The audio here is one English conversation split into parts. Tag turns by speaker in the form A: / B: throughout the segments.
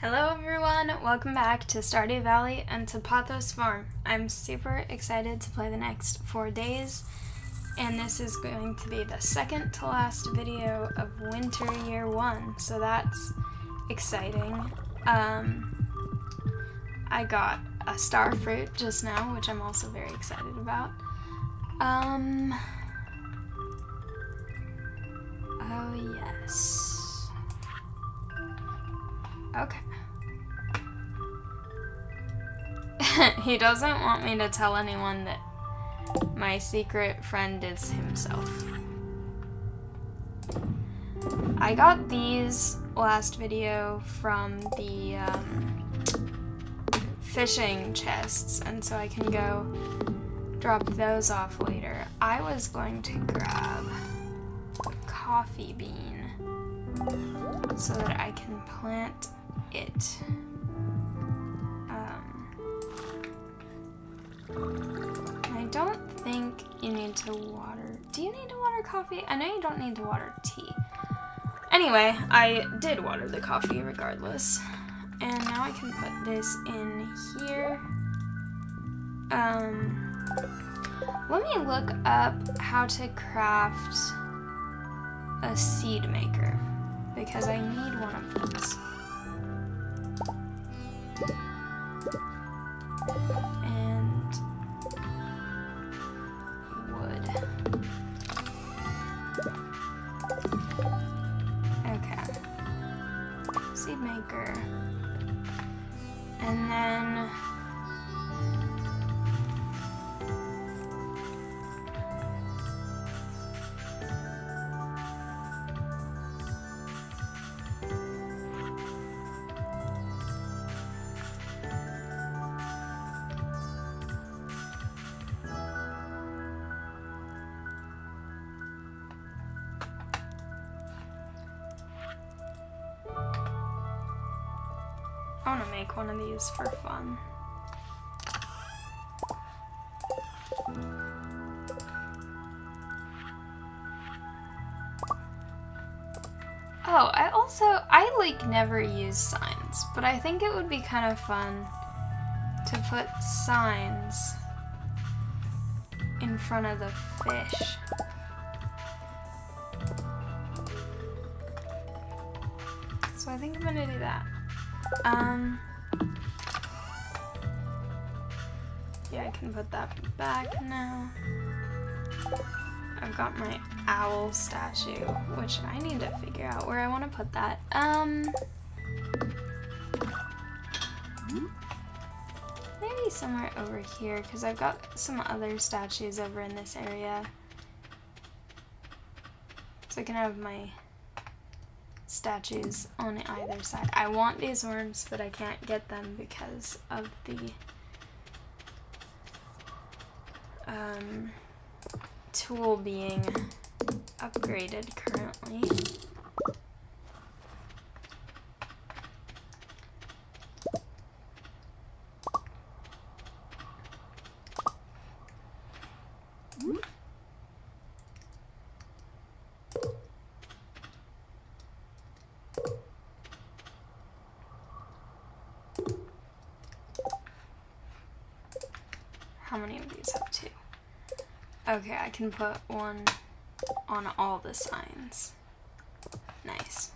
A: Hello everyone, welcome back to Stardew Valley and to Pothos Farm. I'm super excited to play the next four days, and this is going to be the second to last video of Winter Year 1, so that's exciting. Um, I got a star fruit just now, which I'm also very excited about. Um, oh yes. Okay. he doesn't want me to tell anyone that my secret friend is himself. I got these last video from the um, fishing chests, and so I can go drop those off later. I was going to grab a coffee bean so that I can plant it. I don't think you need to water. Do you need to water coffee? I know you don't need to water tea. Anyway, I did water the coffee regardless. And now I can put this in here. Um, let me look up how to craft a seed maker because I need one of those. I these for fun. Oh, I also, I like never use signs, but I think it would be kind of fun to put signs in front of the fish. So I think I'm gonna do that. Um, I can put that back now. I've got my owl statue, which I need to figure out where I want to put that. Um, maybe somewhere over here, because I've got some other statues over in this area. So I can have my statues on either side. I want these worms, but I can't get them because of the um, tool being upgraded currently. Okay, I can put one on all the signs. Nice.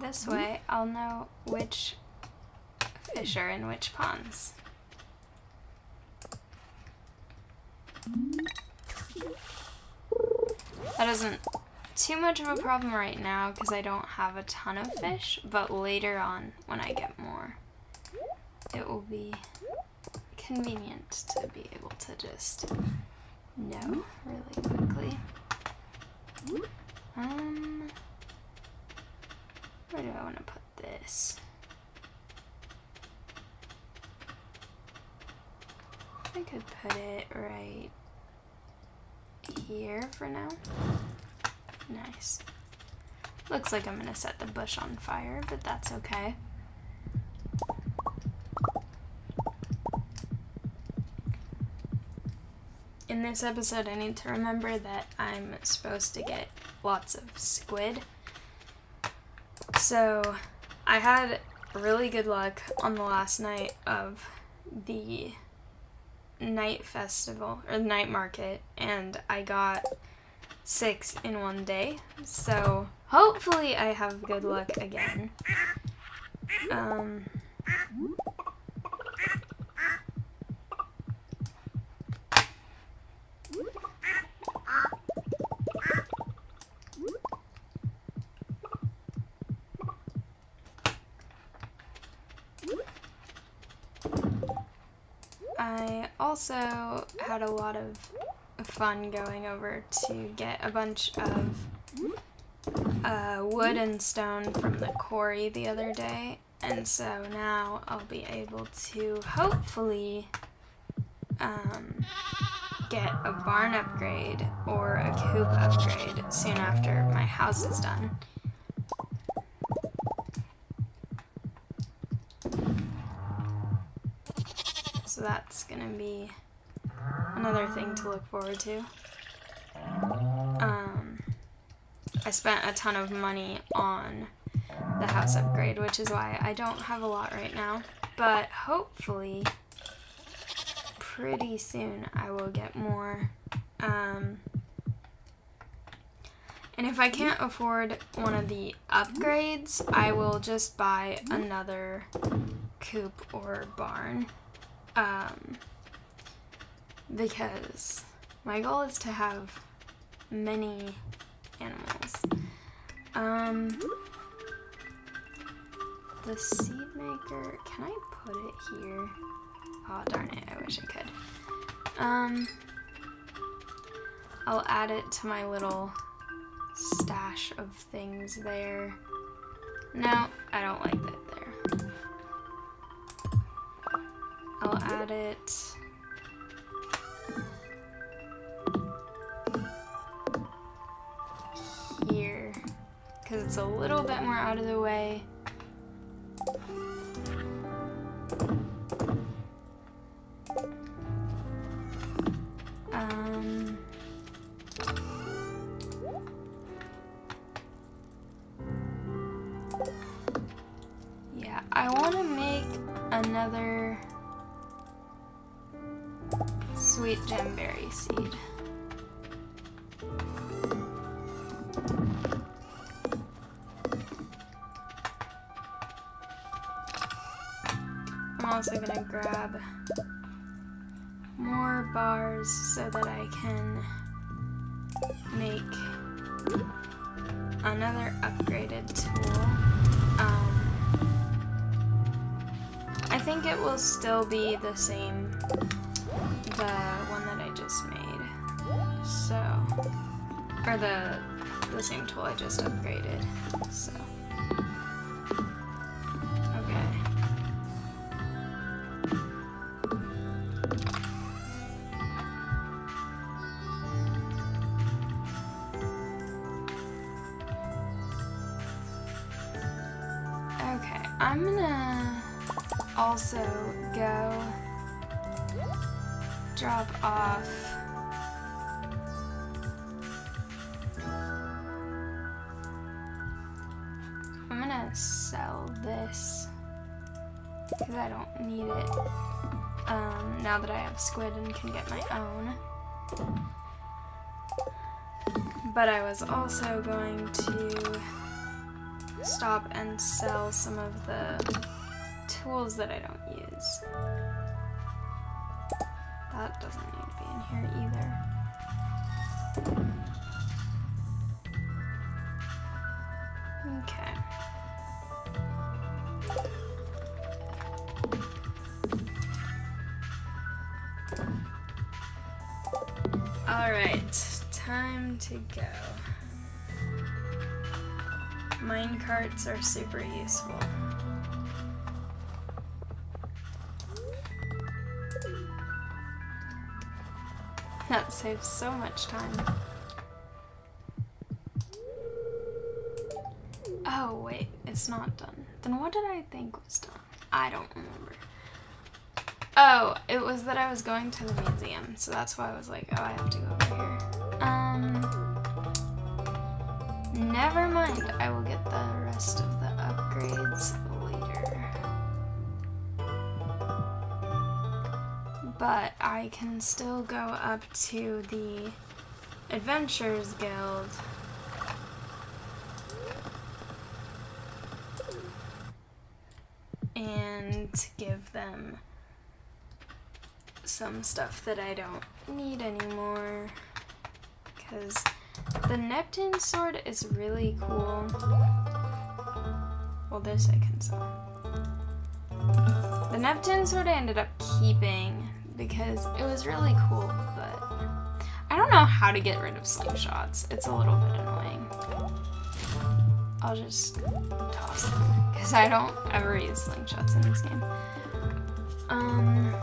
A: This way, I'll know which fish are in which ponds. That isn't too much of a problem right now because I don't have a ton of fish, but later on when I get more, it will be convenient to be able to just know really quickly. Um, where do I want to put this? I could put it right here for now. Nice. Looks like I'm gonna set the bush on fire, but that's okay. In this episode, I need to remember that I'm supposed to get lots of squid. So, I had really good luck on the last night of the night festival or night market and I got six in one day. So hopefully I have good luck again. Um, I also had a lot of fun going over to get a bunch of uh, wood and stone from the quarry the other day, and so now I'll be able to hopefully um, get a barn upgrade or a coop upgrade soon after my house is done. So that's gonna be another thing to look forward to. Um, I spent a ton of money on the house upgrade, which is why I don't have a lot right now. But hopefully, pretty soon I will get more. Um, and if I can't afford one of the upgrades, I will just buy another coop or barn. Um, because my goal is to have many animals. Um, the seed maker, can I put it here? Oh, darn it, I wish I could. Um, I'll add it to my little stash of things there. No, I don't like that there. I'll add it. Because it's a little bit more out of the way. Um, yeah, I want to make another sweet gemberry seed. Grab more bars so that I can make another upgraded tool. Um, I think it will still be the same, the one that I just made. So, or the, the same tool I just upgraded, so. I'm gonna also go drop off I'm gonna sell this because I don't need it um, now that I have squid and can get my own. But I was also going to stop and sell some of the tools that I don't use. That doesn't need to be in here either. Carts are super useful. that saves so much time. Oh, wait, it's not done. Then what did I think was done? I don't remember. Oh, it was that I was going to the museum, so that's why I was like, oh, I have to go over here. Never mind. I will get the rest of the upgrades later. But I can still go up to the Adventurers Guild and give them some stuff that I don't need anymore. Because the Neptune sword is really cool. Well, this I can sell. The Neptune sword I ended up keeping because it was really cool, but I don't know how to get rid of slingshots. It's a little bit annoying. I'll just toss them because I don't ever use slingshots in this game. Um,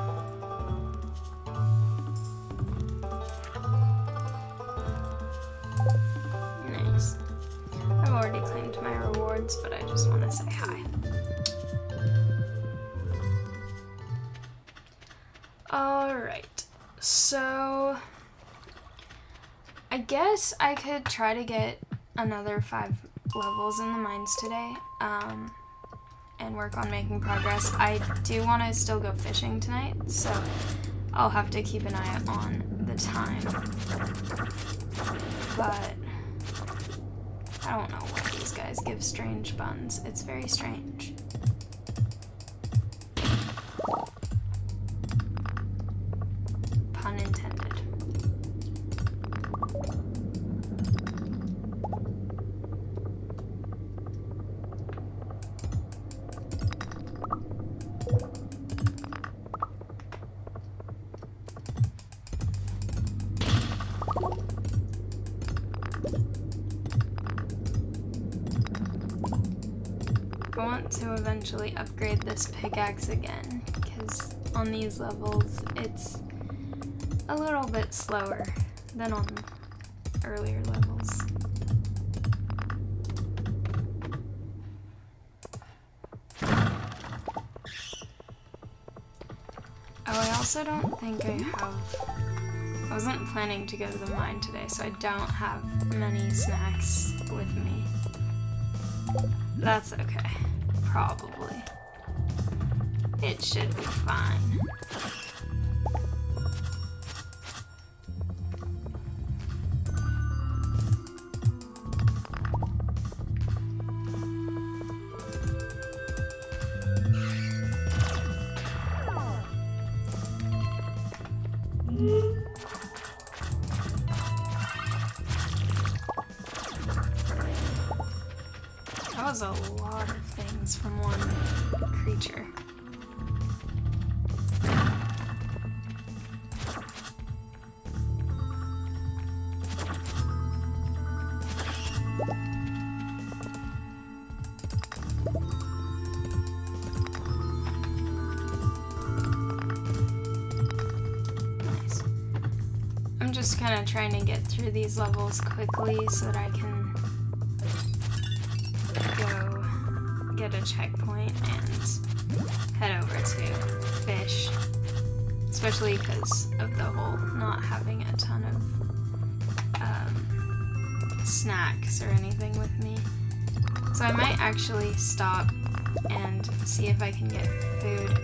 A: already claimed my rewards, but I just want to say hi. Alright, so I guess I could try to get another five levels in the mines today um, and work on making progress. I do want to still go fishing tonight, so I'll have to keep an eye on the time. But I don't know why these guys give strange buns. It's very strange. This pickaxe again, because on these levels it's a little bit slower than on earlier levels. Oh, I also don't think I have... I wasn't planning to go to the mine today, so I don't have many snacks with me. That's okay. Probably. It should be fine. Through these levels quickly so that I can get a checkpoint and head over to fish. Especially because of the whole not having a ton of um, snacks or anything with me. So I might actually stop and see if I can get food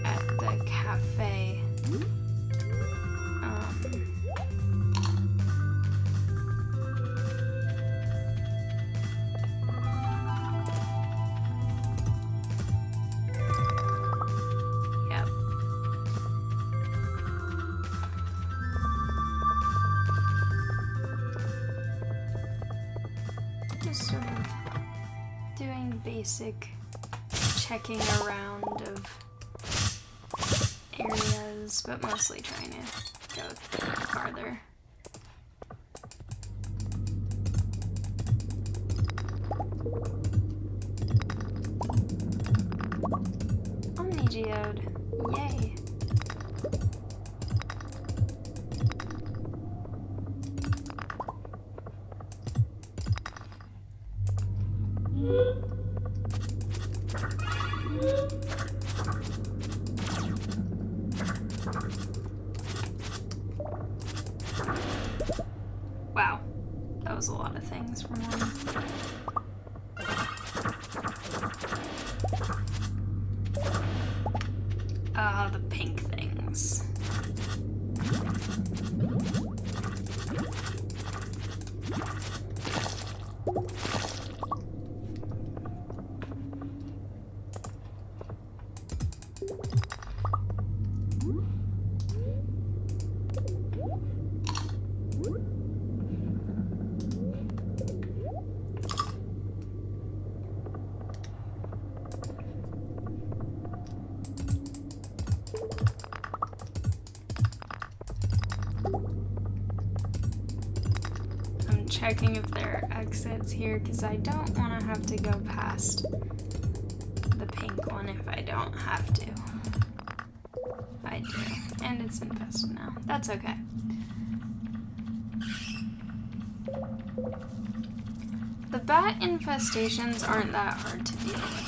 A: basic checking around of areas, but mostly trying to go farther. Here because I don't want to have to go past the pink one if I don't have to. I do. And it's infested now. That's okay. The bat infestations aren't that hard to deal with.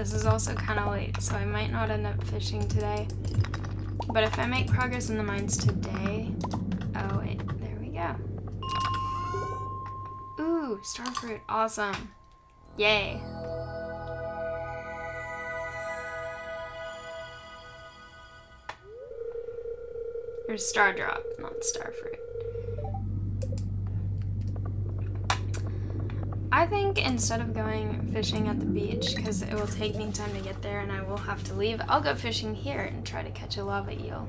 A: This is also kind of late, so I might not end up fishing today. But if I make progress in the mines today... Oh, wait, there we go. Ooh, starfruit, awesome. Yay. Or star drop, not starfruit. I think instead of going fishing at the beach, because it will take me time to get there and I will have to leave, I'll go fishing here and try to catch a lava eel.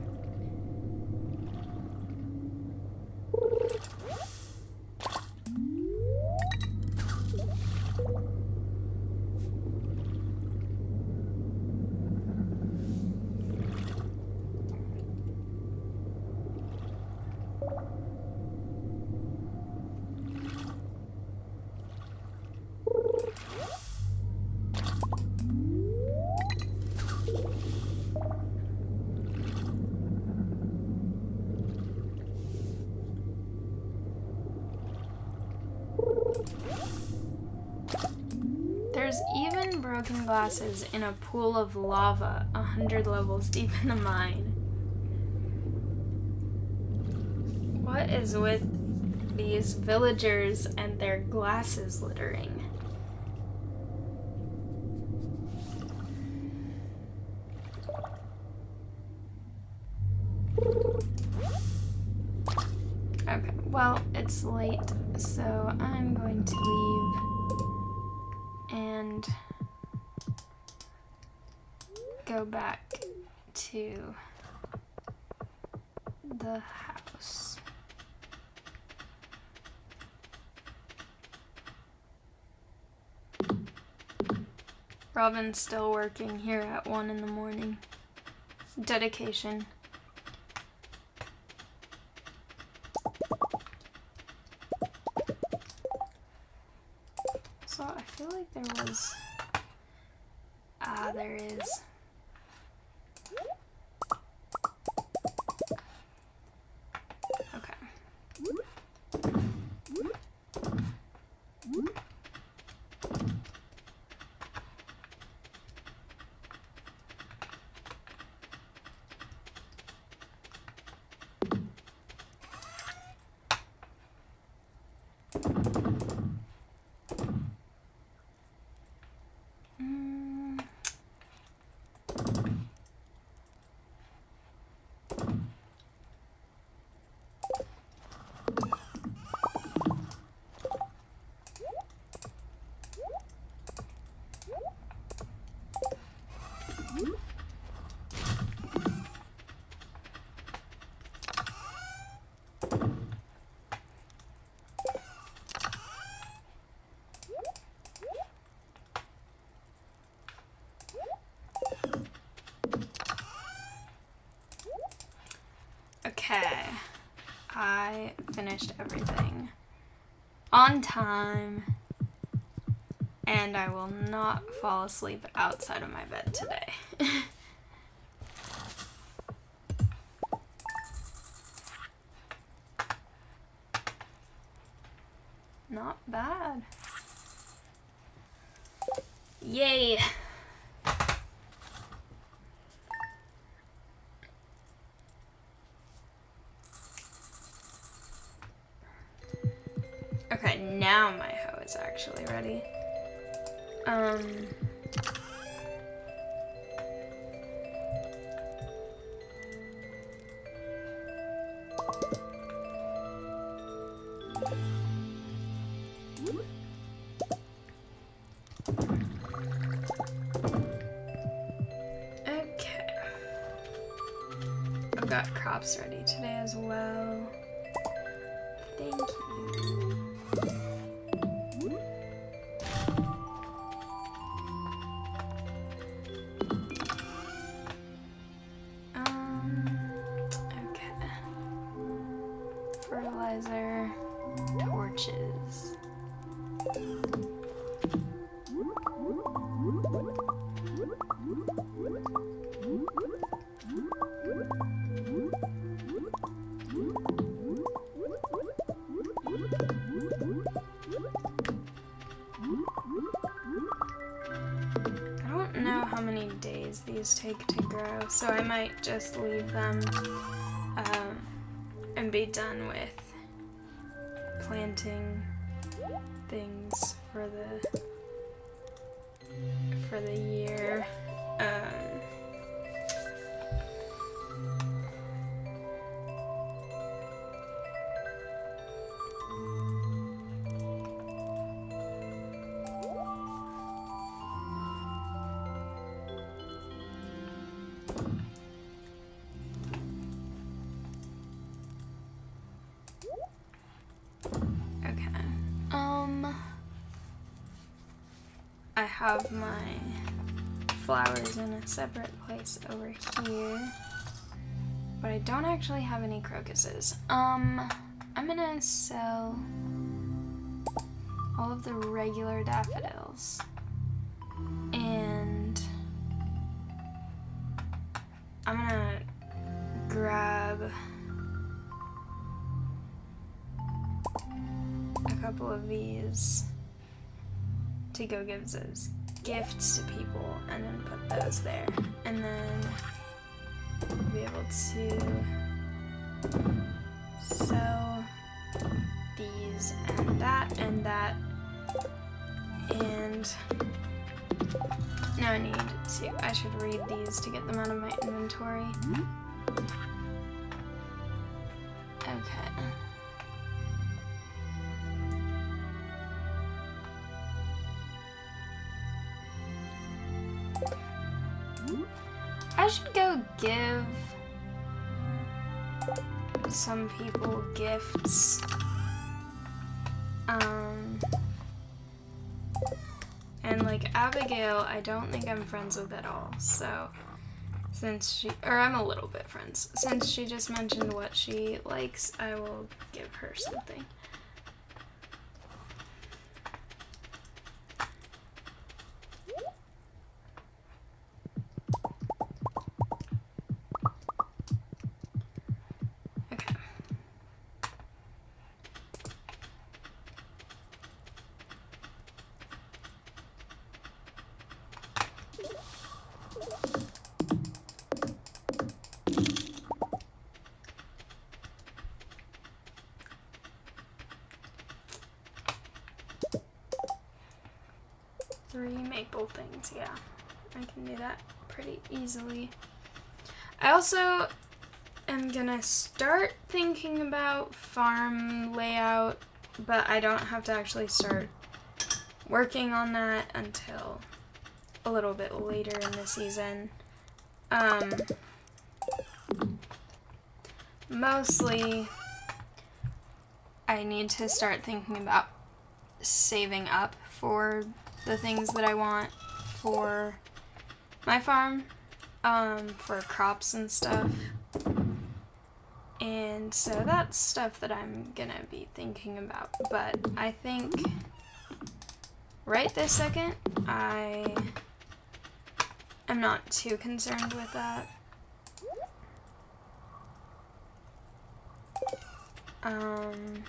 A: There's even broken glasses in a pool of lava a hundred levels deep in the mine. What is with these villagers and their glasses littering? Okay, well, it's late, so I'm going to leave and go back to the house. Robin's still working here at 1 in the morning. Dedication. So I feel like there was. Ah, there is. Okay. I finished everything on time and I will not fall asleep outside of my bed today. so I might just leave them um, and be done with I have my flowers in a separate place over here. But I don't actually have any crocuses. Um I'm gonna sell all of the regular daffodils. And I'm gonna grab a couple of these go give as gifts to people and then put those there. And then we'll be able to sell these and that and that. And now I need to, I should read these to get them out of my inventory. Hmm? Abigail, I don't think I'm friends with at all. So since she, or I'm a little bit friends. Since she just mentioned what she likes, I will give her something. Easily. I also am gonna start thinking about farm layout, but I don't have to actually start working on that until a little bit later in the season. Um, mostly, I need to start thinking about saving up for the things that I want for my farm, um, for crops and stuff. And so that's stuff that I'm gonna be thinking about. But I think right this second, I am not too concerned with that. Um,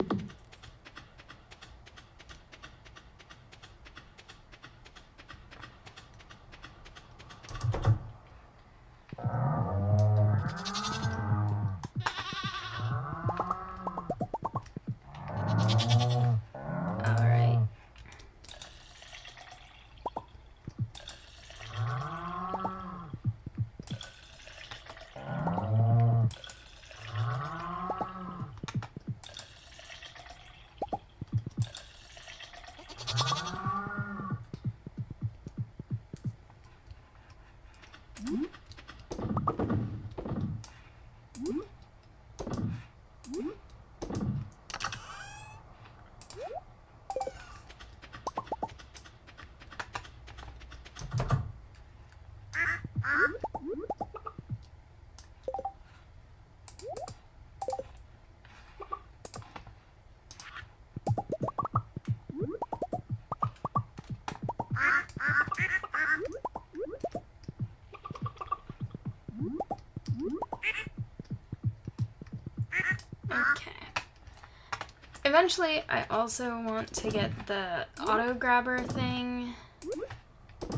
A: Eventually, I also want to get the auto grabber thing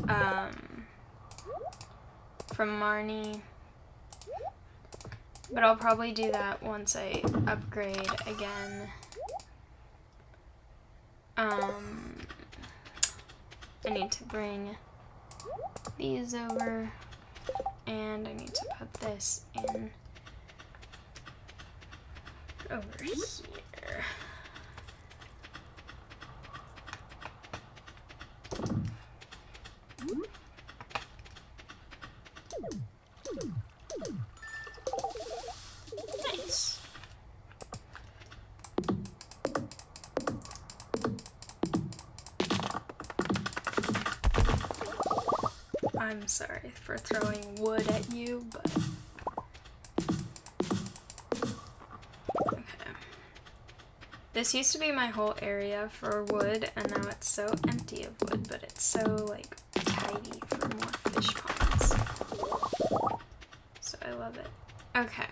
A: um, from Marnie. But I'll probably do that once I upgrade again. Um, I need to bring these over and I need to put this in over here. For throwing wood at you, but... Okay. This used to be my whole area for wood, and now it's so empty of wood, but it's so, like, tidy for more fish ponds. So I love it. Okay.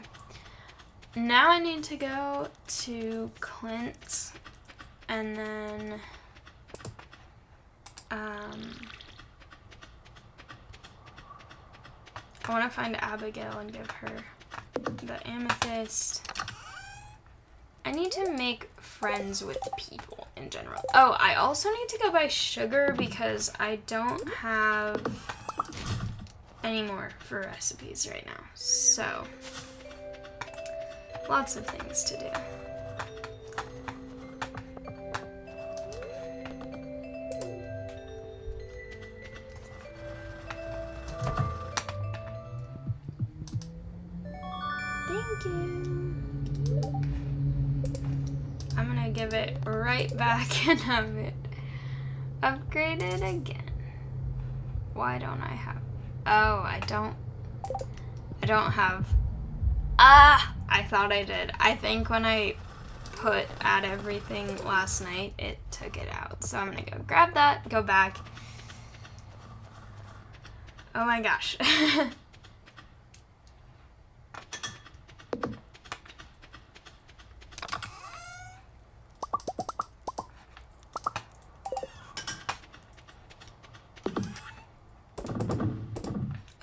A: Now I need to go to Clint, and then... Um... I want to find Abigail and give her the amethyst. I need to make friends with people in general. Oh, I also need to go buy sugar because I don't have any more for recipes right now. So, lots of things to do. Back and have it upgraded again. Why don't I have, oh, I don't, I don't have, ah, I thought I did. I think when I put add everything last night, it took it out. So I'm gonna go grab that, go back. Oh my gosh.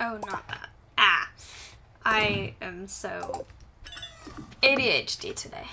A: Oh, not that. Ah. I am so Today.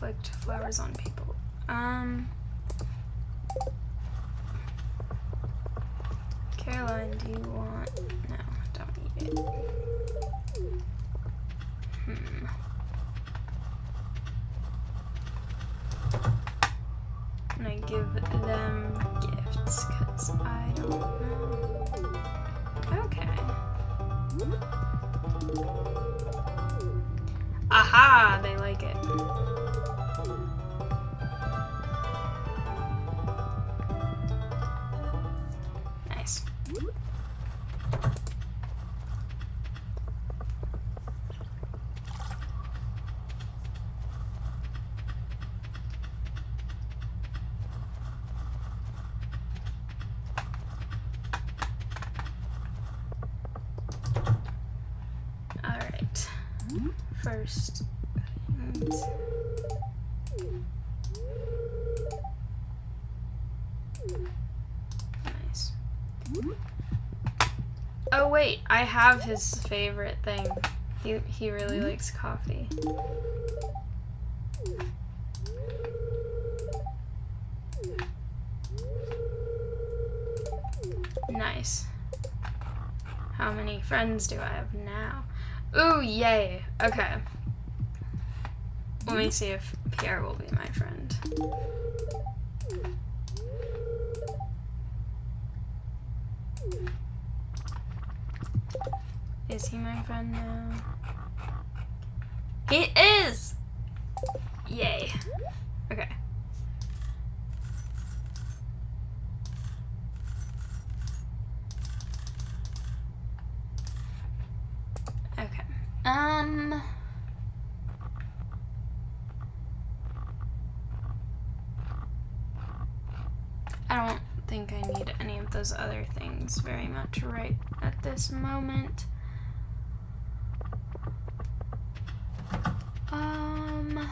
A: Inflict flowers on people. Um, First. Nice. Oh wait, I have his favorite thing. He he really mm-hmm. likes coffee. Nice. How many friends do I have now? Ooh, yay. Okay. Let me see if Pierre will be my friend. Is he my friend now? He is! Yay. Okay. Okay. Um. I don't think I need any of those very much right at this moment. Um.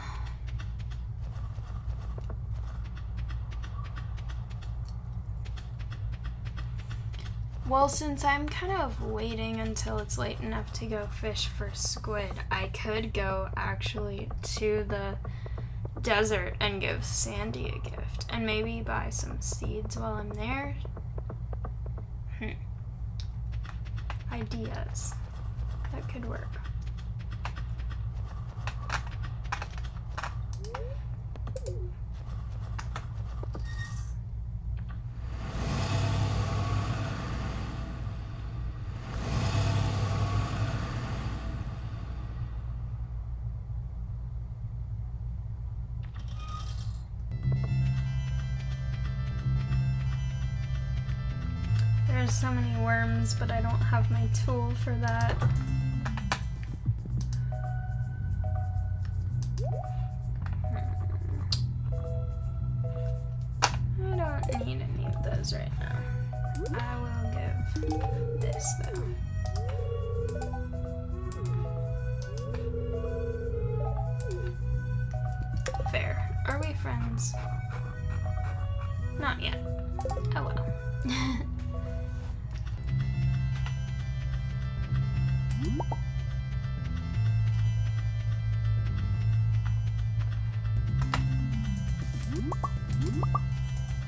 A: Well, since I'm kind of waiting until it's late enough to go fish for squid, I could go actually to the desert and give Sandy a gift and maybe buy some seeds while I'm there. Hmm. Ideas. That could work. There's so many worms, but I tool for that. Hmm. I don't need any of those right now. I will give this though. Fair. Are we friends? Not yet. Oh well.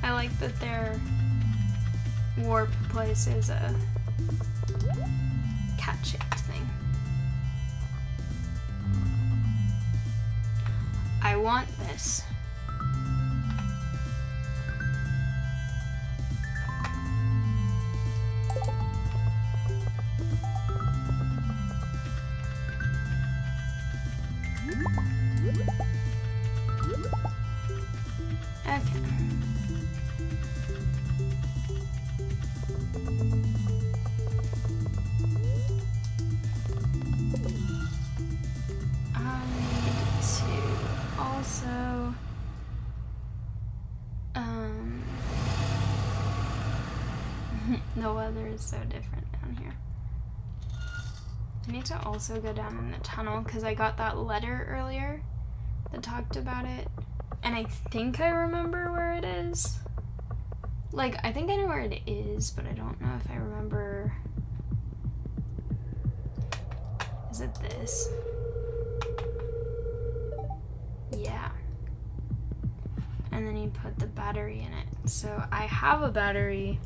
A: I like that their warp place is a cat-shaped thing. I want this. Need to also go down in the tunnel because I got that letter earlier that talked about it. And I think I remember where it is. Like, I think I know where it is, but I don't know if I remember. Is it this? Yeah. And then you put the battery in it. So I have a battery.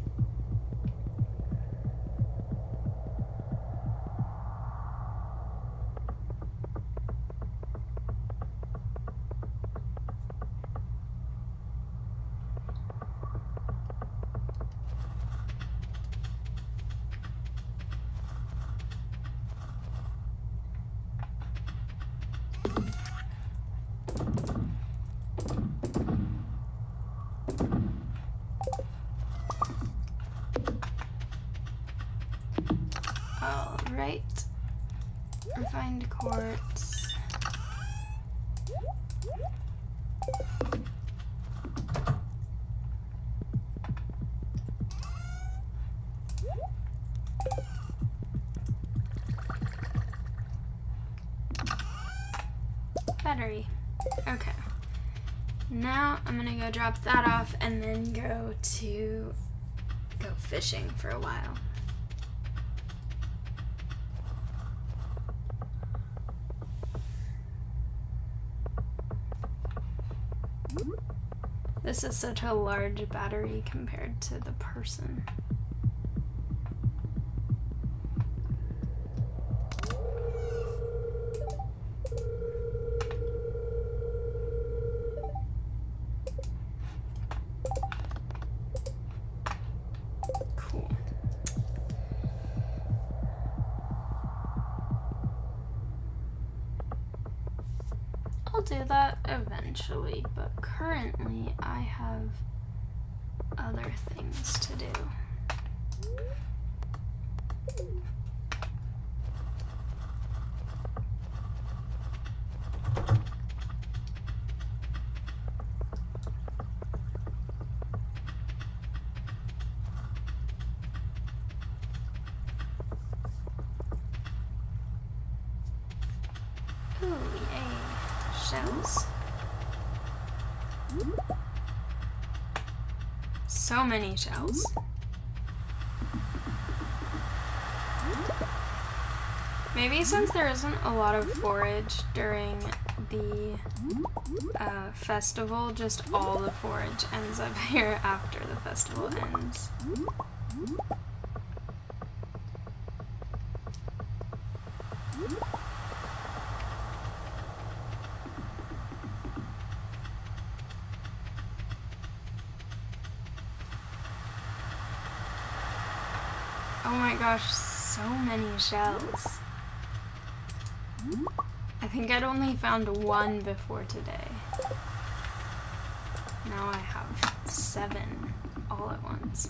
A: Alright. Refined quartz. Battery. Okay. Now I'm gonna go drop that off and then go to go fishing for a while. This is such a large battery compared to the person. Cool. I'll do that eventually, but currently I have other things to do. Ooh, yay. Shells. So many shells. Maybe since there isn't a lot of forage during the uh, festival, just all the forage ends up here after the festival ends. Oh my gosh, so shells. I think I'd only found one before today. Now I have seven all at once.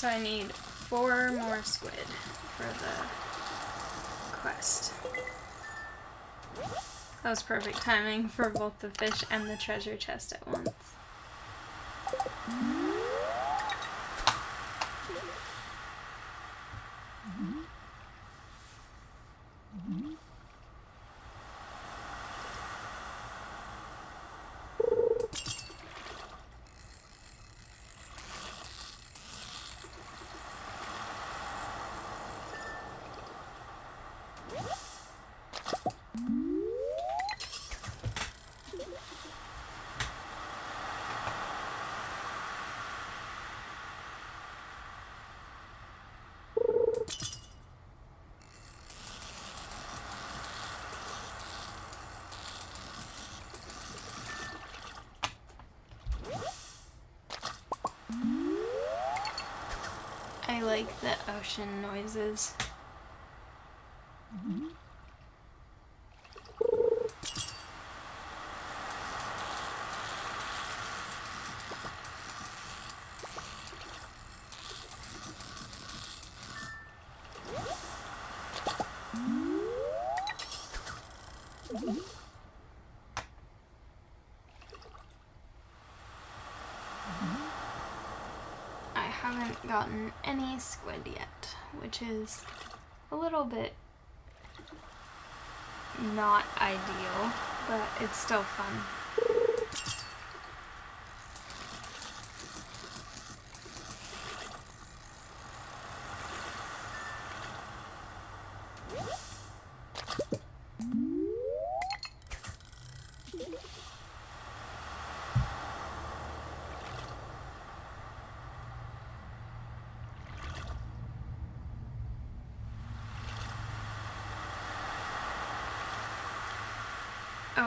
A: So I need four more squid for the quest. That was perfect timing for both the fish and the treasure chest at once. Like the ocean noises. Gotten any squid yet, which is a little bit not ideal, but it's still fun.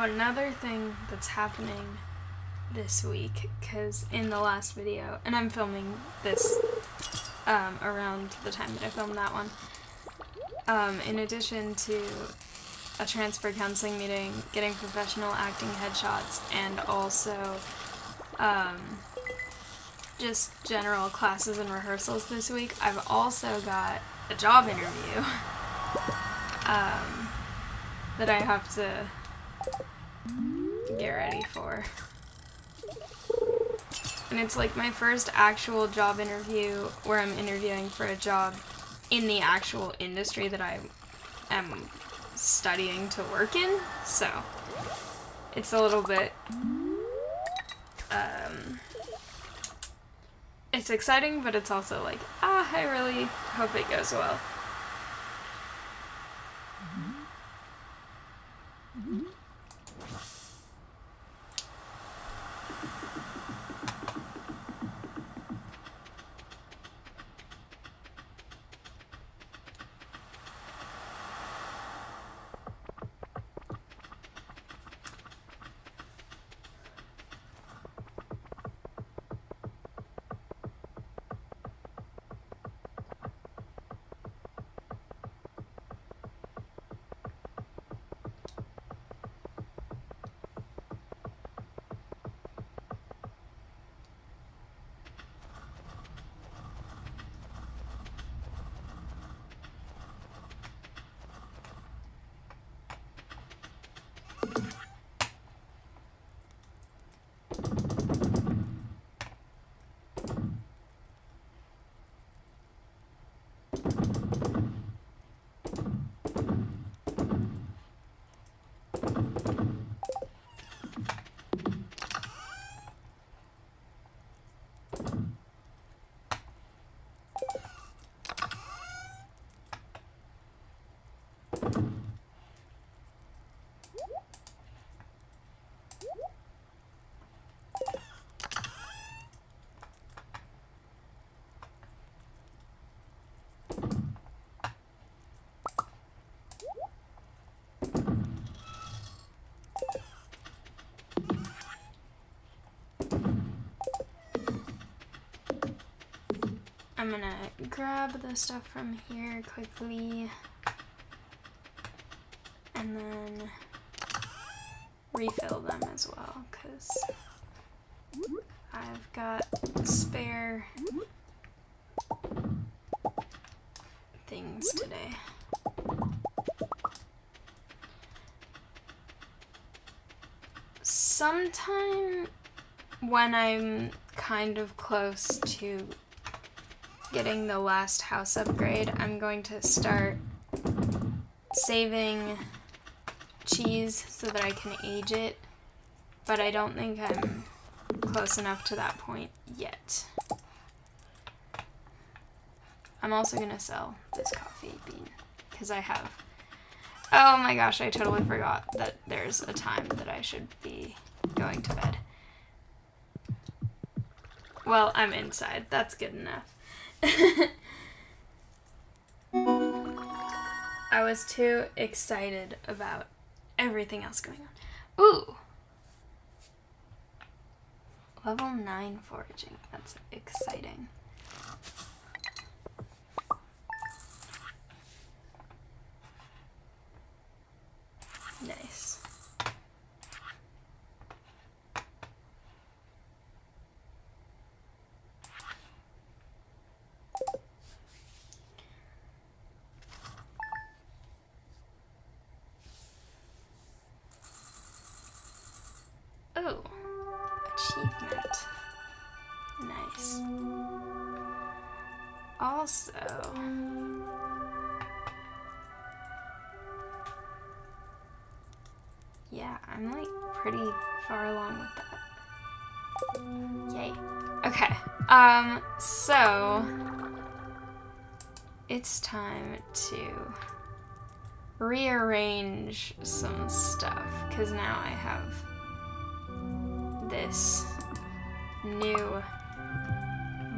A: Another thing that's happening this week, because in the last video, and I'm filming this um, around the time that I filmed that one, um, in addition to a transfer counseling meeting, getting professional acting headshots, and also um, just general classes and rehearsals this week, I've also got a job interview um, that I have to ready for. And it's like my first actual job interview where I'm interviewing for a job in the actual industry that I am studying to work in. So it's a little bit um, it's exciting, but it's also like, ah, I really hope it goes well. I'm gonna grab the stuff from here quickly and then refill them as well because I've got spare things today. Sometime when I'm kind of close to getting the last house upgrade, I'm going to start saving cheese so that I can age it, but I don't think I'm close enough to that point yet. I'm also going to sell this coffee bean because I have... Oh my gosh, I totally forgot that there's a time that I should be going to bed. Well, I'm inside. That's good enough. I was too excited about everything else going on. Ooh! Level 9 foraging. That's exciting. Oh, achievement. Nice. Also, yeah, I'm like pretty far along with that. Yay. Okay, um, so it's time to rearrange some stuff because now I have this new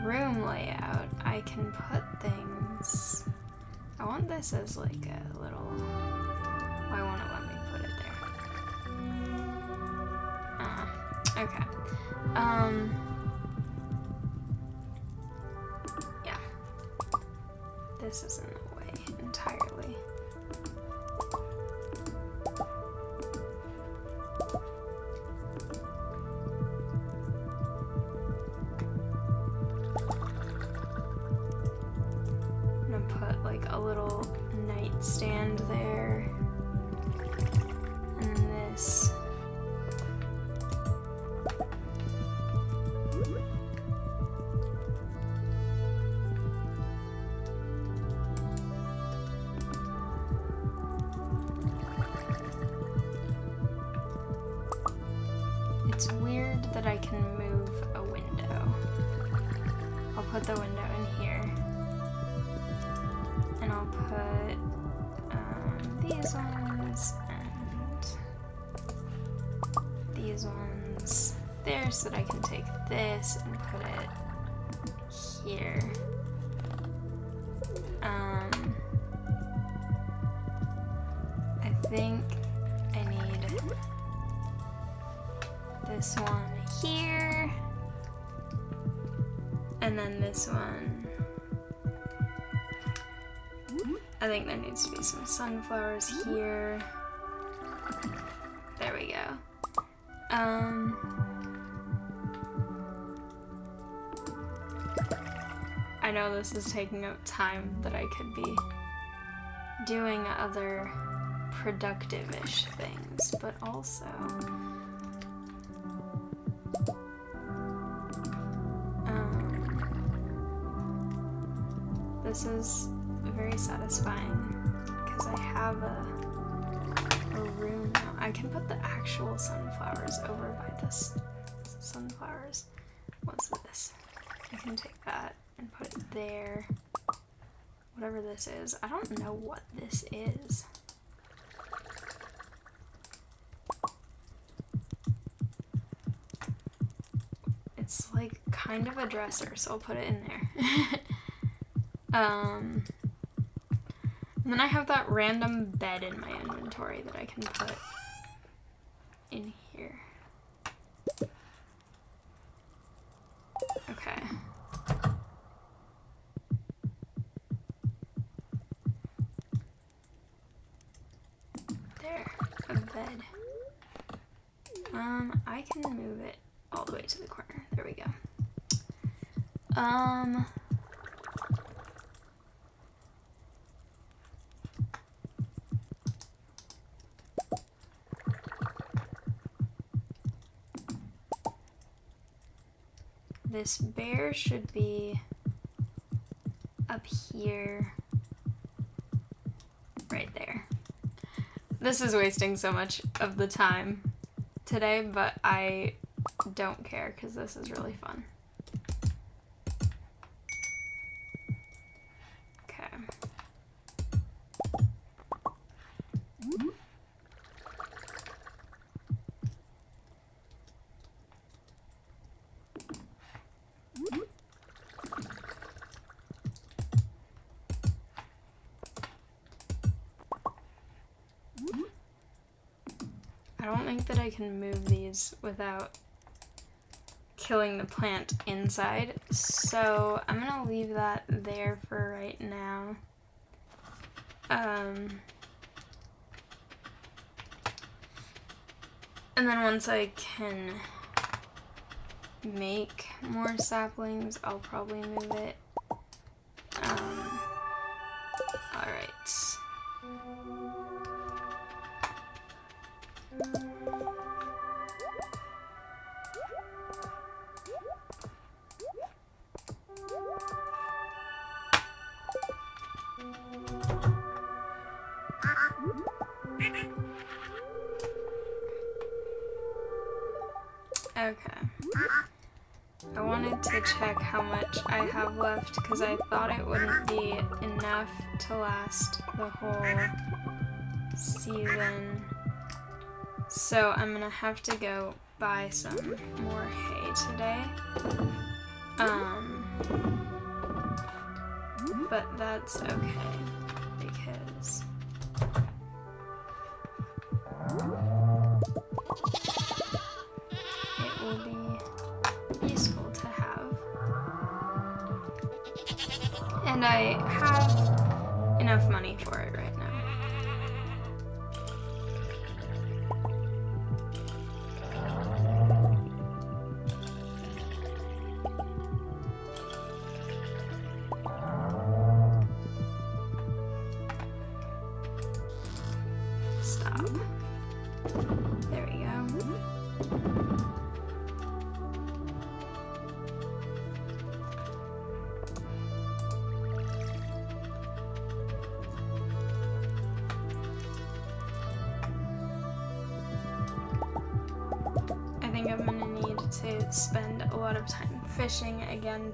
A: room layout. I can put things. I want this as like a little. Why won't it let me put it there? Uh, okay. Um. Yeah. This is sunflowers here. There we go. Um, I know this is taking up time that I could be doing other productive-ish things, but also um, this is very satisfying have a, a room. I can put the actual sunflowers over by this sunflowers. What's this? I can take that and put it there. Whatever this is. I don't know what this is. It's like kind of a dresser, so I'll put it in there. um, and then I have that random bed in my inventory that I can put in here. Okay. There, a bed. Um, I can move it all the way to the corner. There we go. Um... this bear should be up here, right there. This is wasting so much of the time today, but I don't care because this is really fun. I don't think that I can move these without killing the plant inside, so I'm gonna leave that there for right now. Um, and then once I can make more saplings, I'll probably move it. To last the whole season. So I'm gonna have to go buy some more hay today. Um, but that's okay because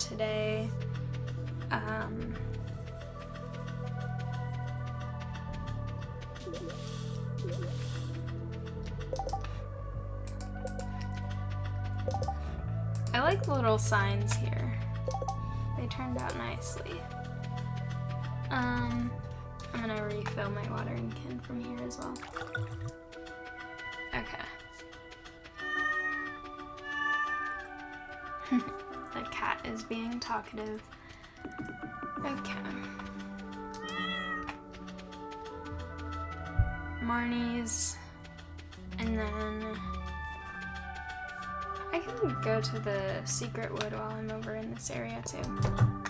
A: today. Um, I like the little signs here. They turned out nicely. Um, I'm gonna refill my watering can from here as well. Being talkative. Okay. Marnie's, and then I can go to the secret wood while I'm over in this area too.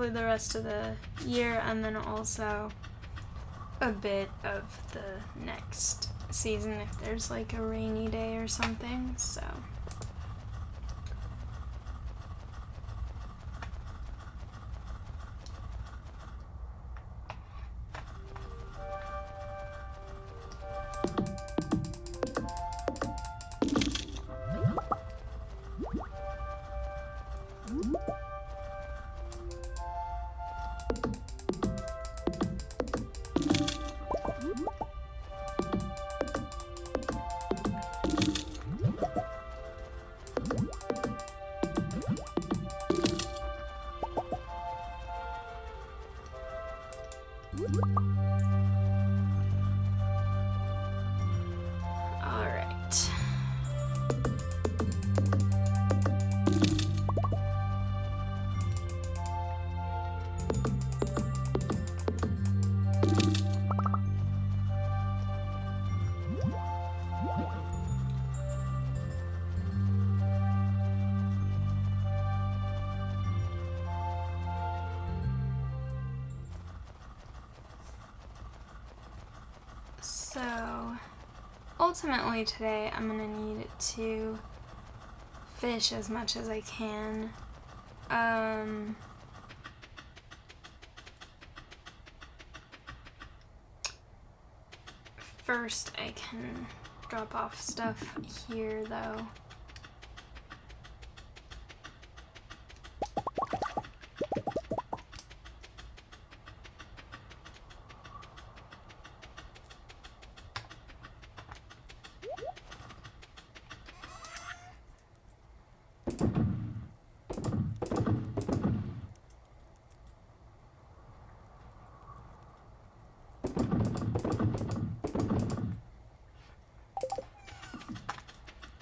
A: Hopefully the rest of the year and then also a bit of the next season if there's like a rainy day or something. So. Ultimately today I'm gonna need to fish as much as I can. Um, first I can drop off stuff here though.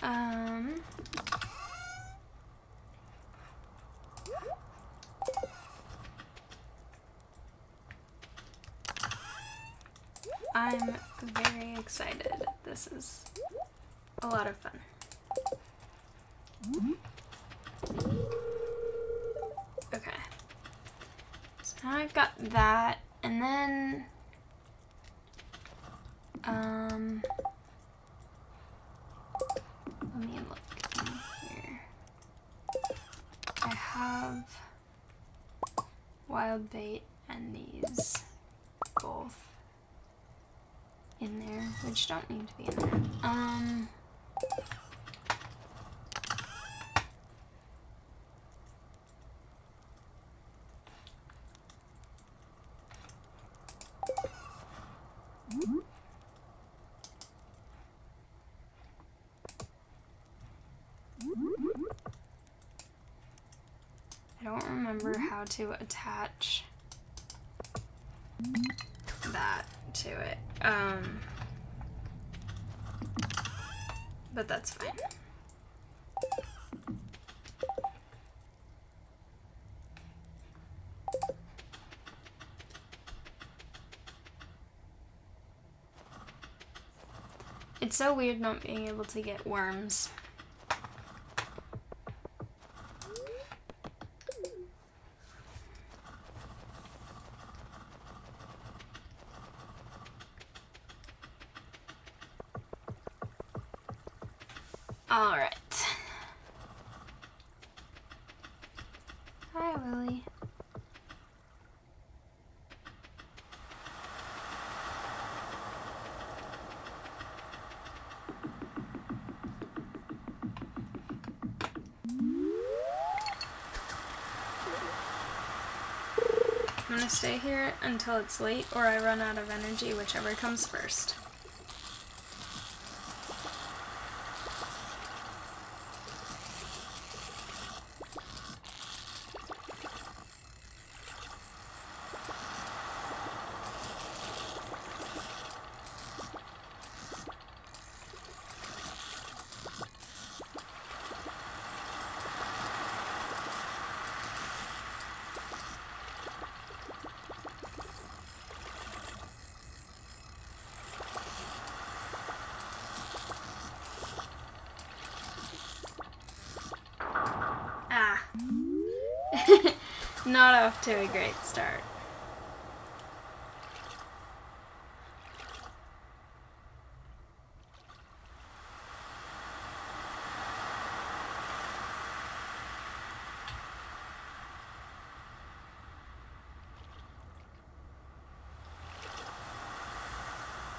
A: Um, I'm very excited. This is a lot of fun. Okay. So now I've got that, and then, um, let me look in here. I have wild bait and these both in there, which don't need to be in there. Um, I don't remember how to attach that to it. Um, but that's fine. It's so weird not being able to get worms. All right. Hi, Lily. I'm gonna here until it's late or I run out of energy, whichever comes first. Ah. Not off to a great start.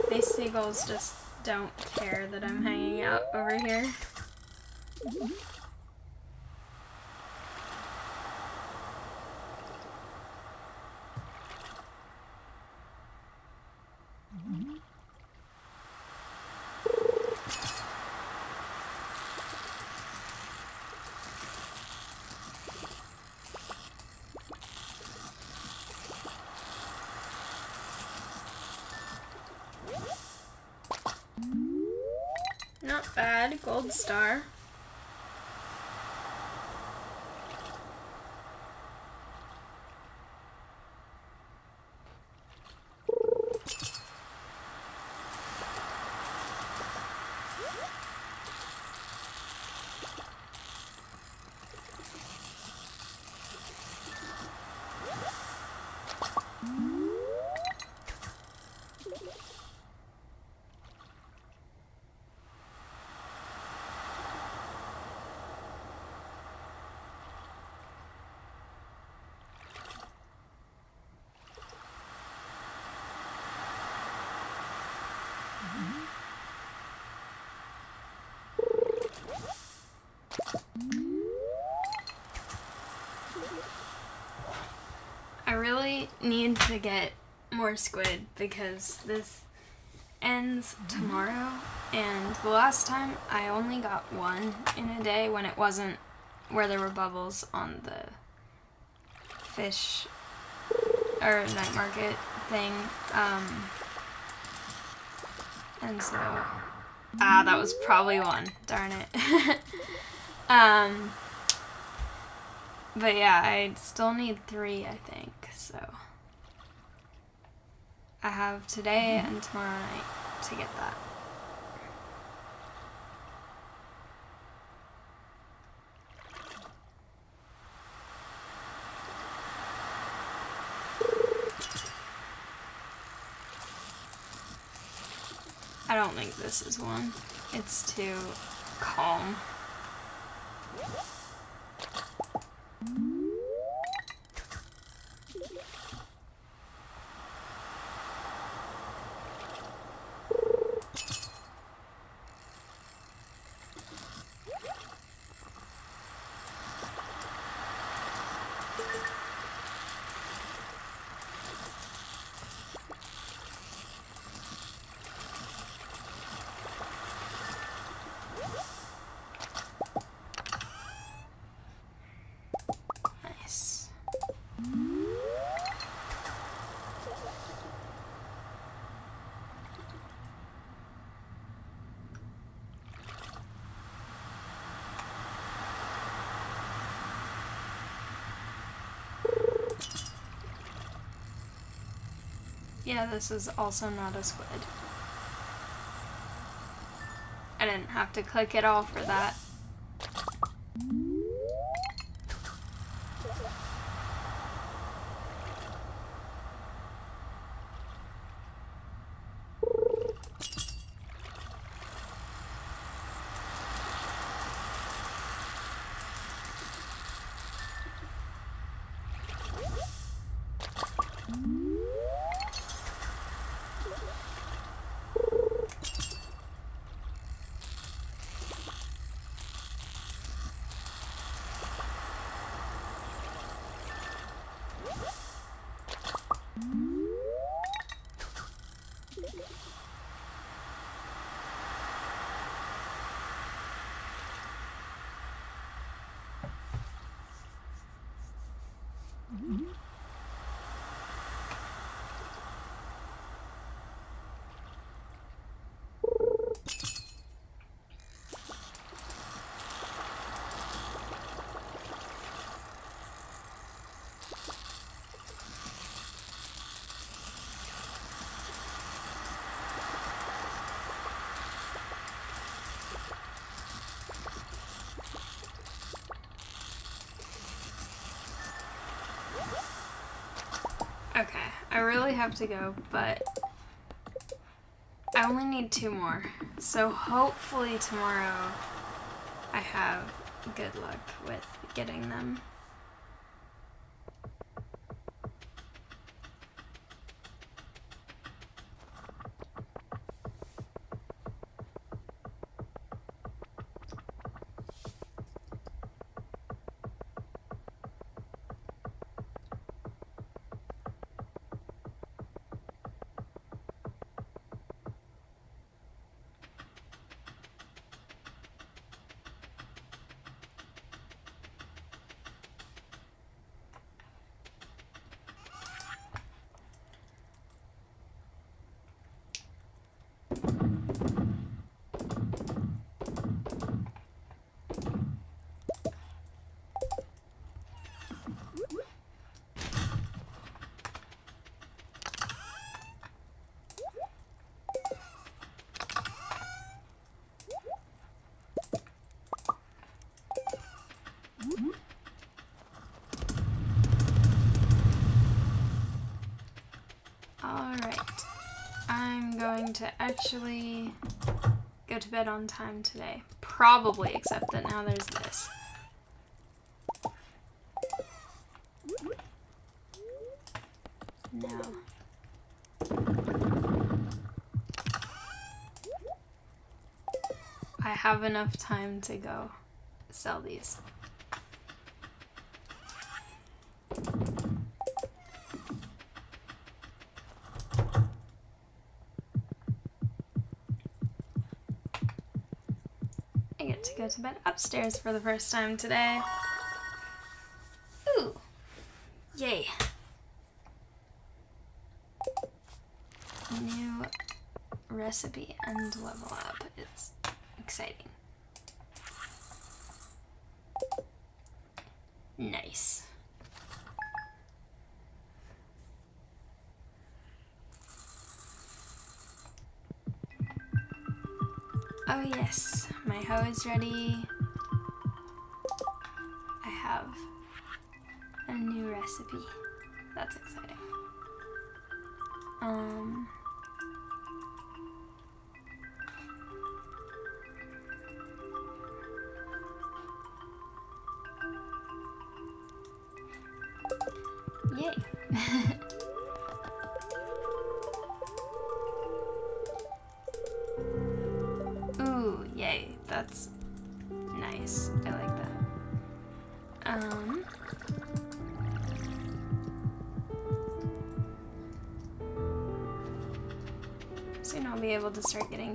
A: These seagulls just don't care that I'm hanging out over here. Not bad, gold star. I really need to get more squid because this ends tomorrow. And the last time I only got one in a day when it wasn't where there were bubbles on the fish or night market thing. Um and so ah that was probably one. Darn it. Um but yeah I still need three I think so I have today and tomorrow night to get that. I don't think this is one. It's too calm. Yeah, this is also not a squid. I didn't have to click it all for that. Okay, I really have to go, but I only need two more. So hopefully tomorrow I have good luck with getting them. Actually go to bed on time today. Probably, except that now there's this. No. I have enough time to go sell these. Go to bed upstairs for the first time today. Ooh. Yay. New recipe and level up. It's exciting. Nice. Oh yes, my hoe is ready. I have a new recipe. That's exciting. Um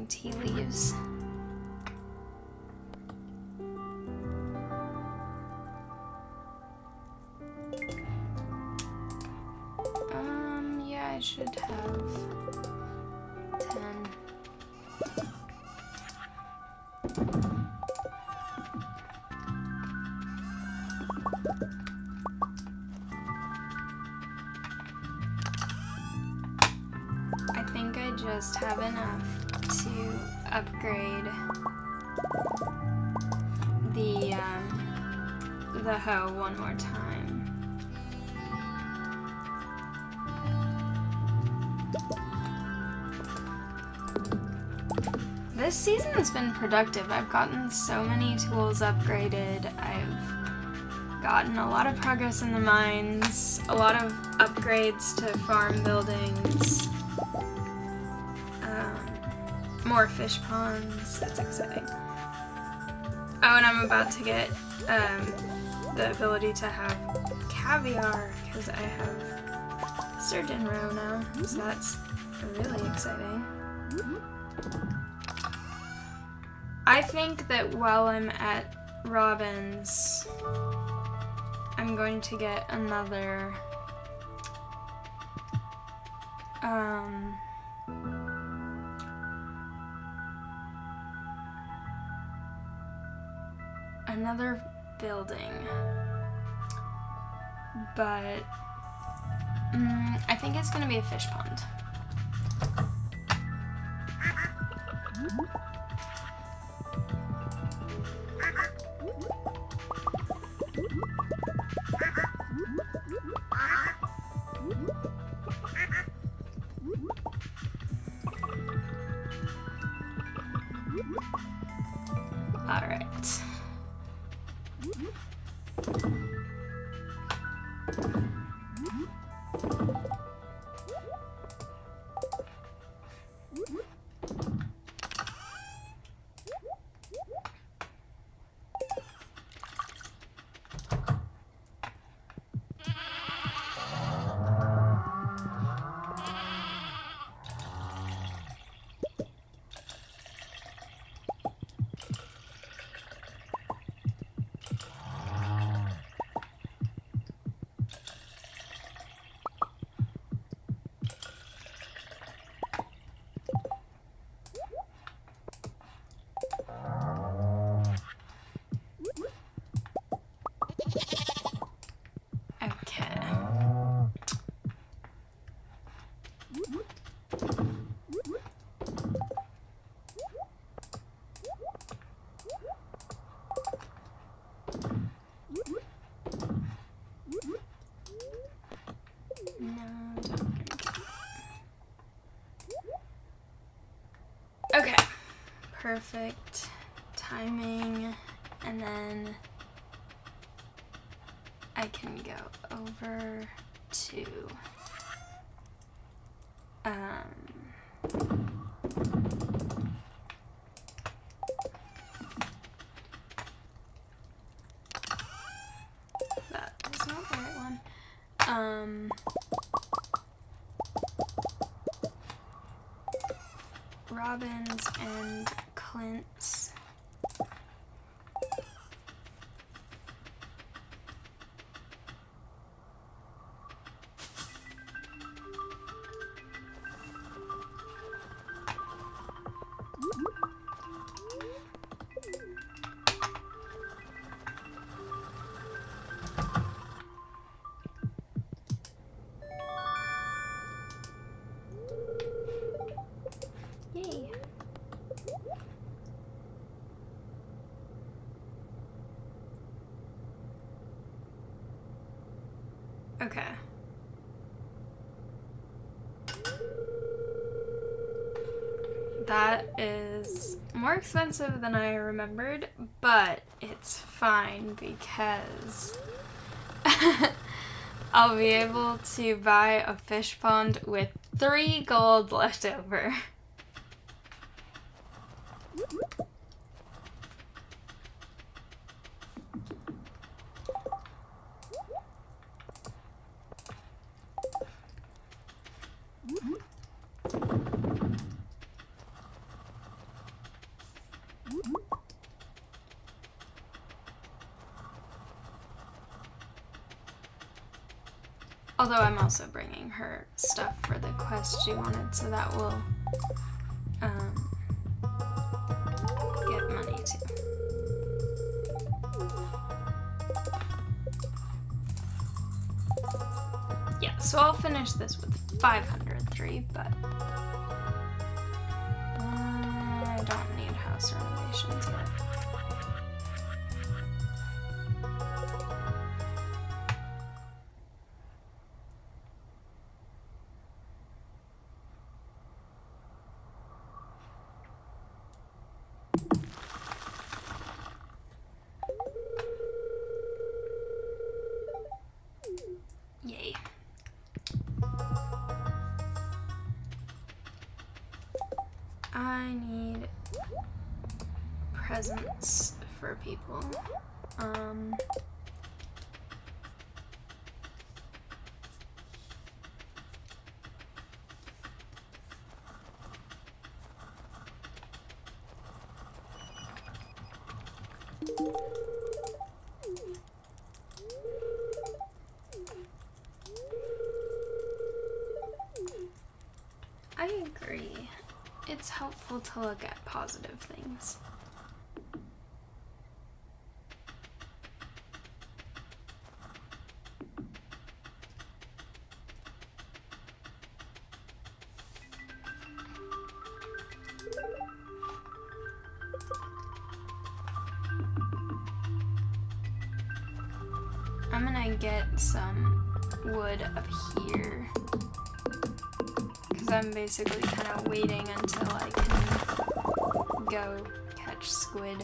A: tea leaves. One more time. This season has been productive. I've gotten so many tools upgraded. I've gotten a lot of progress in the mines, a lot of upgrades to farm buildings, um, more fish ponds. That's exciting. Oh, and I'm about to get um, the ability to have caviar because I have sturgeon roe now, so that's really exciting. I think that while I'm at Robin's, I'm going to get another um another building. But mm, I think it's gonna be a fish pond. All right. Perfect timing. And then I can go over to is more expensive than I remembered, but it's fine because I'll be able to buy a fish pond with three gold left over. Although I'm also bringing her stuff for the quest she wanted, so that will um, get money too. Yeah, so I'll finish this with 503, but to look at positive things. I'm gonna get some wood up here because I'm basically kind of waiting until I go catch squid.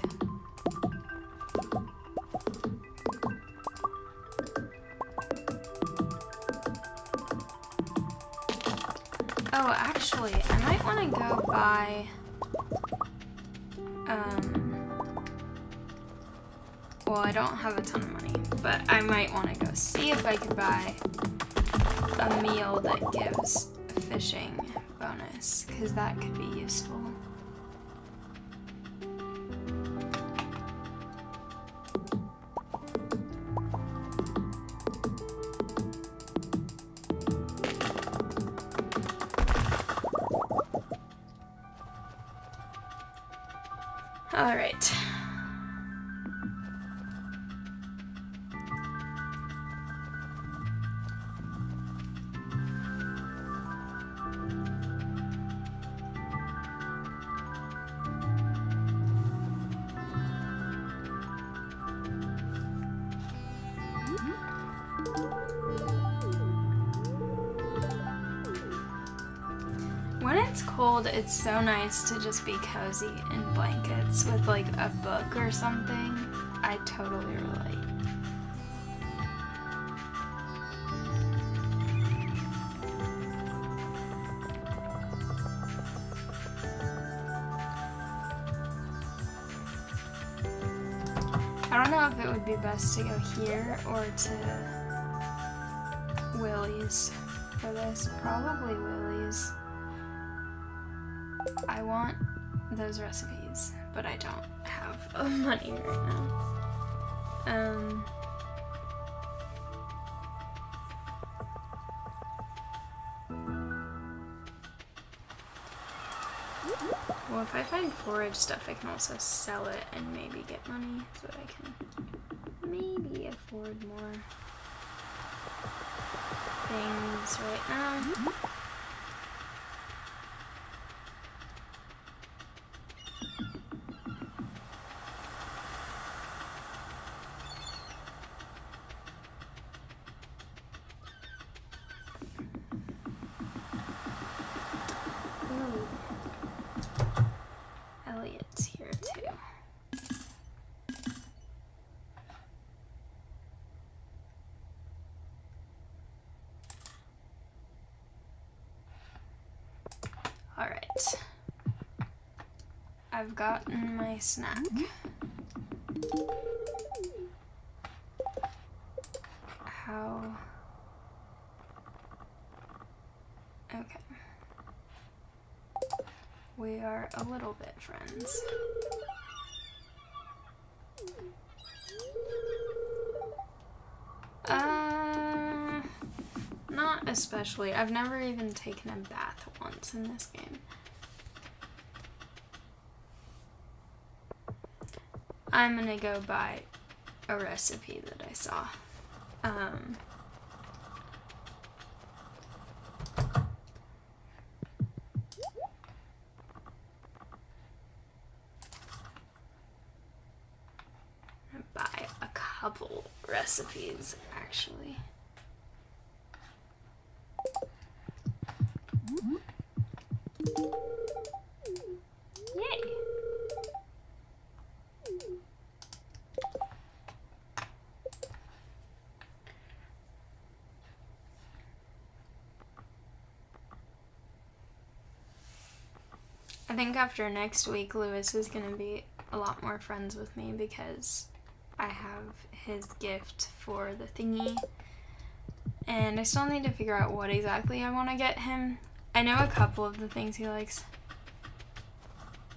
A: Oh, actually, I might want to go buy, um, well, I don't have a ton of money, but I might want to go see if I could buy a meal that gives a fishing bonus, because that could be useful. It's cold, it's so nice to just be cozy in blankets with like a book or something. I totally relate. I don't know if it would be best to go here or to Willy's for this. Probably Willy's. Want those recipes, but I don't have money right now. Um. Well, if I find forage stuff, I can also sell it and maybe get money so that I can maybe afford more things right now. Gotten my snack. How... Okay. We are a little bit friends. Uh, not especially. I've never even taken a bath once in this game. I'm gonna go buy a recipe that I saw. Um, buy a couple recipes actually. Think after next week, Lewis is going to be a lot more friends with me because I have his gift for the thingy. And I still need to figure out what exactly I want to get him. I know a couple of the things he likes.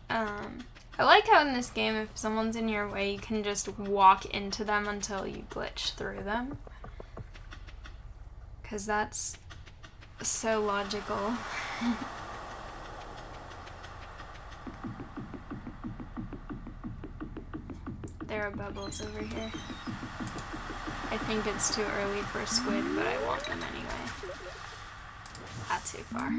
A: Um, I like how in this game, if someone's in your way, you can just walk into them until you glitch through them. Because that's so logical. over here. I think it's too early for squid, but I want them anyway. Not too far.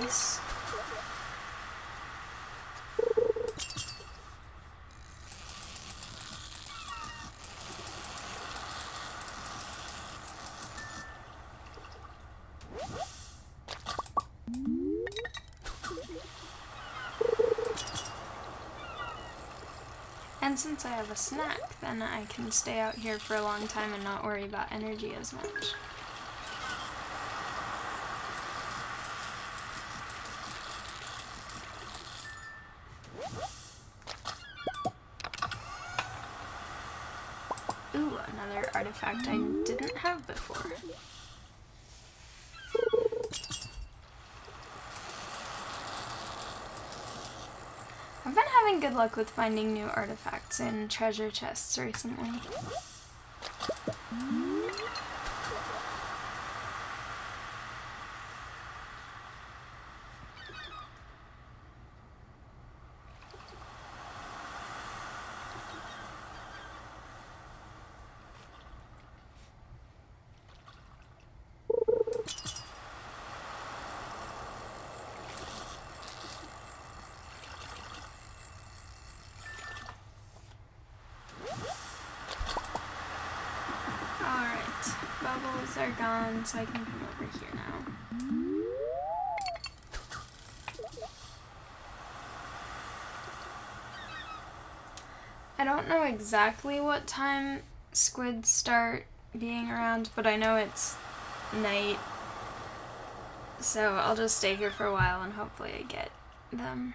A: Nice. And since I have a snack, then I can stay out here for a long time and not worry about energy as much. Ooh, another artifact I didn't have before. I've been having good luck with finding new artifacts in treasure chests recently. Alright, bubbles so I can come over here now. I don't know exactly what time squids start being around, but I know it's night. So I'll just stay here for a while and hopefully I get them.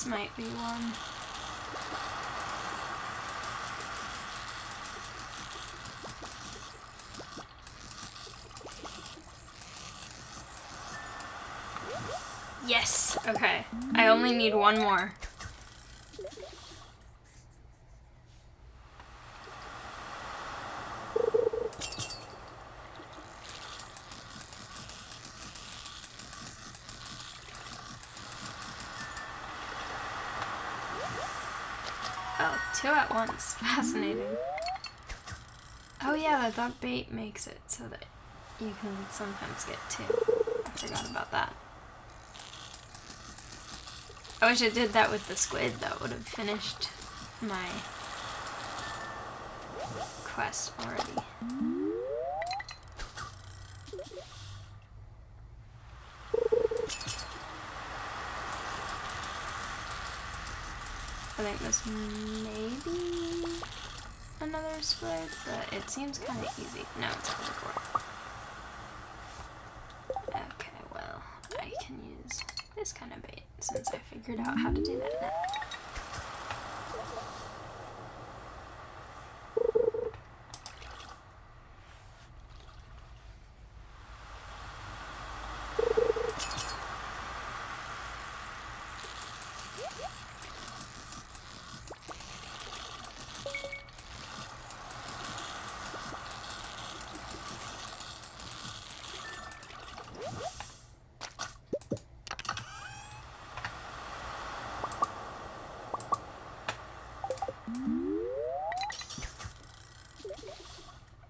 A: this might be one. Yes! Okay. I only need one more. Oh, two once. Fascinating. Oh yeah, I thought bait makes it so that you can sometimes get two. I forgot about that. I wish I did that with the squid. That would have finished my quest already. I think this may be another squid, but it seems kind of easy. No, it's a. Okay, well, I can use this kind of bait since I figured out how to do that now.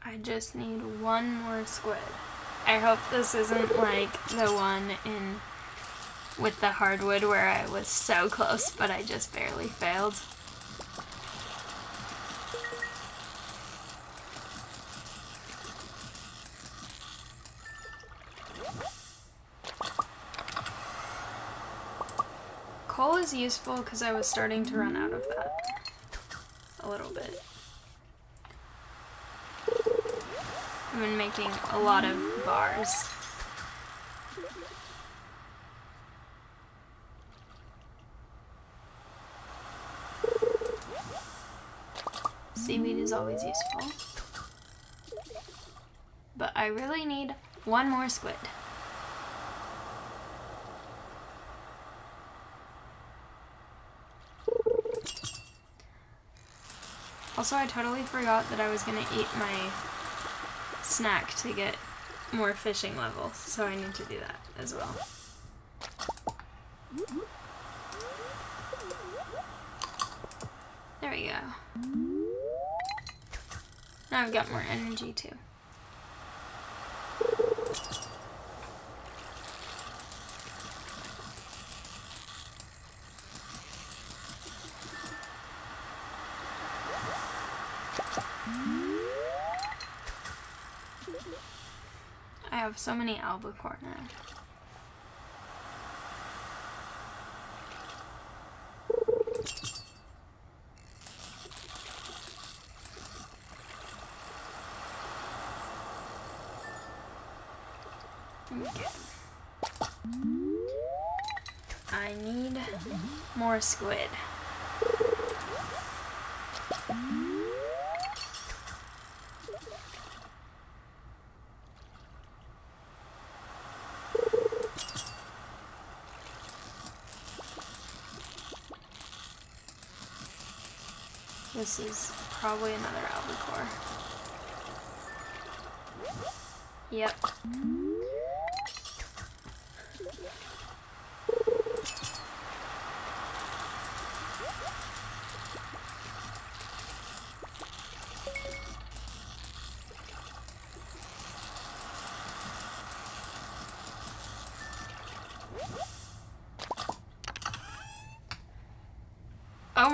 A: I just need one more squid. I hope this isn't like the one in with the hardwood where I was so close but I just barely failed. Coal is useful because I was starting to run out of that a little bit. Been making a lot of bars. Seaweed is always useful. But I really need one more squid. Also, I totally forgot that I was gonna eat my snack to get more fishing levels, so I need to do that as well. There we go. Now I've got more energy too. So many albacore now. Okay. I need more squid. This is probably another albacore. Yep.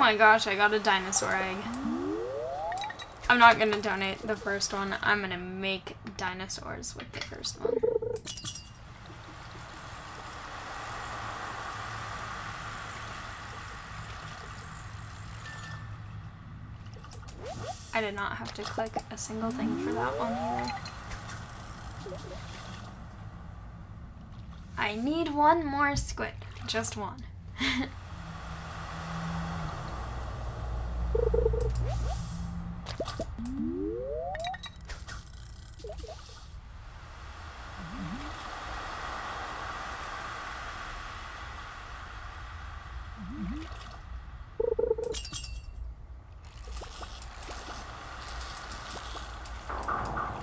A: My gosh, I got a dinosaur egg. I'm not gonna donate the first one. I'm gonna make dinosaurs with the first one. I did not have to click a single thing for that one either. I need one more squid. Just one.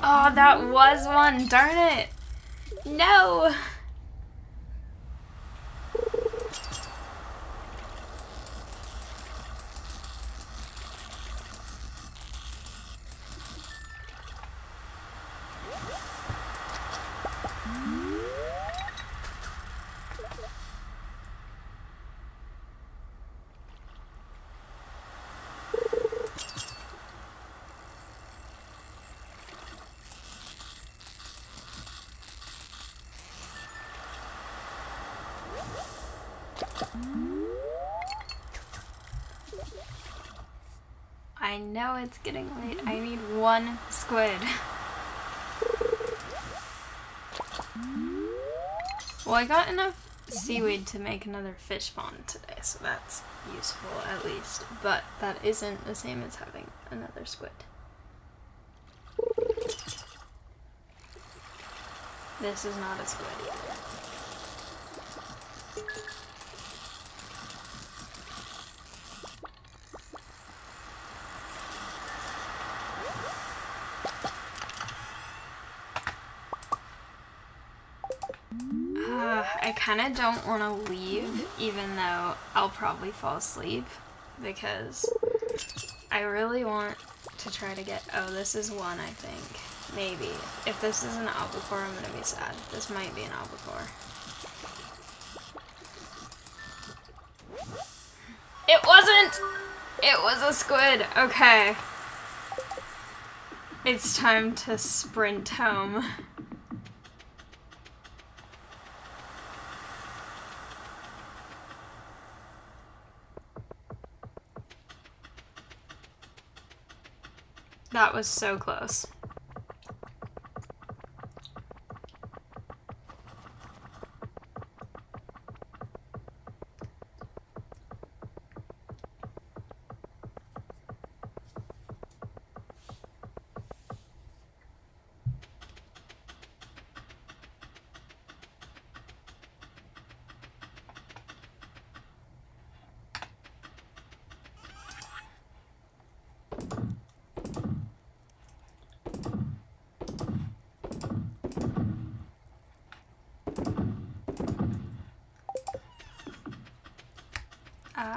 A: Oh, that was one. Darn it. No. I know it's getting late. I need one squid. Well, I got enough seaweed to make another fish pond today, so that's useful at least. But that isn't the same as having another squid. This is not a squid either. Kind of don't want to leave, even though I'll probably fall asleep, because I really want to try to get... Oh, this is one, I think. Maybe. If this is an albacore, I'm going to be sad. This might be an albacore. It wasn't! It was a squid. Okay. It's time to sprint home. That was so close.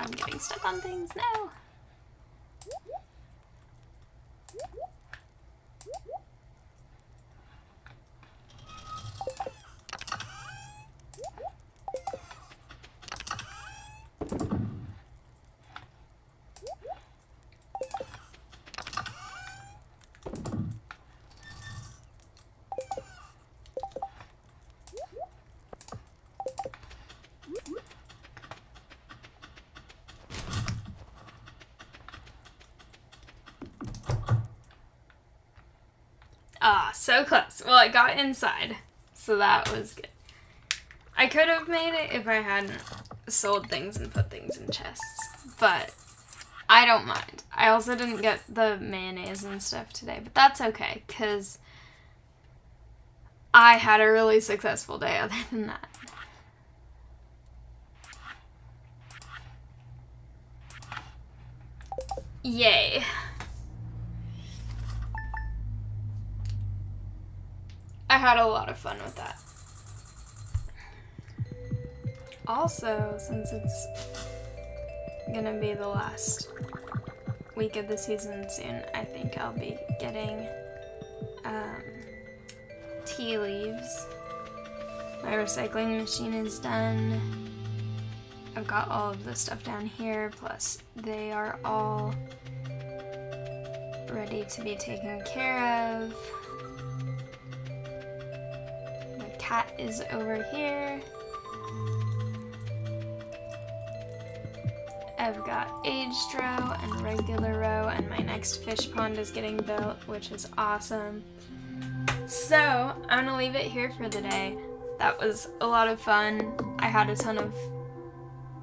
A: I'm getting stuck on things now. Ah, so close. Well, I got inside, so that was good. I could have made it if I hadn't sold things and put things in chests, but I don't mind. I also didn't get the mayonnaise and stuff today, but that's okay, because I had a really successful day other than that. Yay. I had a lot of fun with that. Also, since it's gonna be the last week of the season soon, I think I'll be getting um, tea leaves. My recycling machine is done. I've got all of the stuff down here, plus they are all ready to be taken care of cat is over here. I've got aged roe and regular roe, and my next fish pond is getting built, which is awesome. So, I'm gonna leave it here for the day. That was a lot of fun. I had a ton of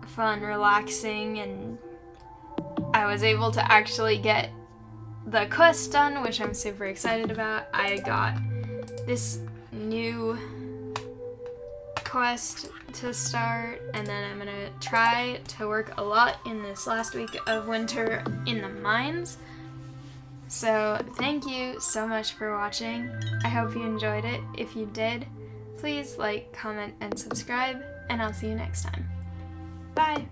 A: fun relaxing, and I was able to actually get the quest done, which I'm super excited about. I got this new quest to start, and then I'm gonna try to work a lot in this last week of winter in the mines. So thank you so much for watching. I hope you enjoyed it. If you did, please like, comment, and subscribe, and I'll see you next time. Bye!